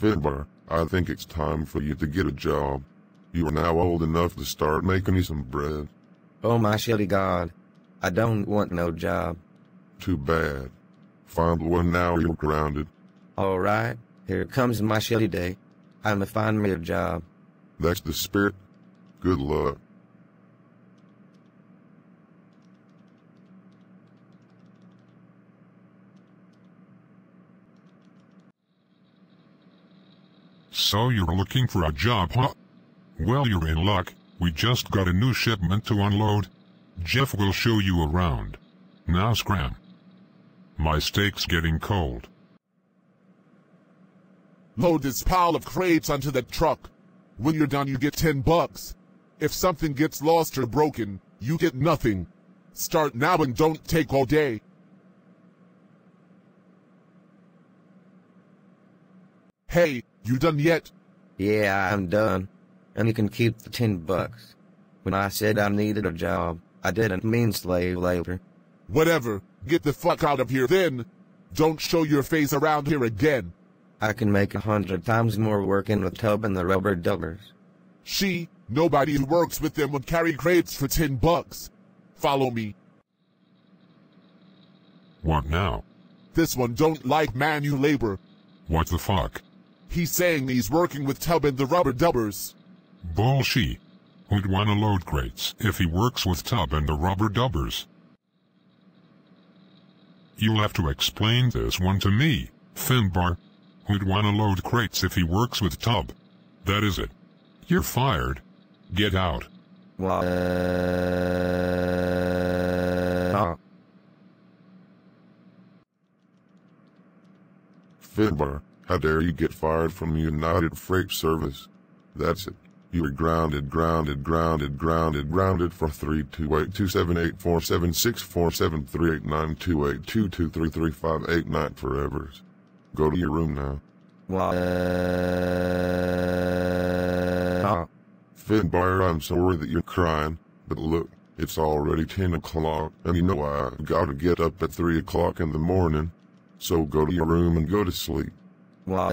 Finbar, I think it's time for you to get a job. You are now old enough to start making me some bread. Oh my shitty god. I don't want no job. Too bad. Find one now or you're grounded. Alright, here comes my shitty day. I'ma find me a job. That's the spirit. Good luck. So you're looking for a job, huh? Well, you're in luck. We just got a new shipment to unload. Jeff will show you around. Now scram. My steak's getting cold. Load this pile of crates onto the truck. When you're done, you get 10 bucks. If something gets lost or broken, you get nothing. Start now and don't take all day. Hey, you done yet? Yeah, I'm done. And you can keep the ten bucks. When I said I needed a job, I didn't mean slave labor. Whatever. Get the fuck out of here then. Don't show your face around here again. I can make a hundred times more working with Tub and the Rubber Dubbers. She, nobody who works with them would carry crates for 10 bucks. Follow me. What now? This one don't like manual labor. What the fuck? He's saying he's working with Tub and the Rubber Dubbers. Bullshit. Who'd wanna load crates if he works with Tub and the Rubber Dubbers? You'll have to explain this one to me, Finbar. Who'd wanna load crates if he works with Tub? That is it. You're fired. Get out. What? Uh, Finbar, how dare you get fired from United Freight Service? That's it. You are grounded, grounded, grounded, grounded, grounded for 328-278-476-47389-282-2233589. Go to your room now. Uh, Finbar, I'm sorry that you're crying, but look, it's already 10 o'clock, and you know I gotta get up at 3 o'clock in the morning. So go to your room and go to sleep. What?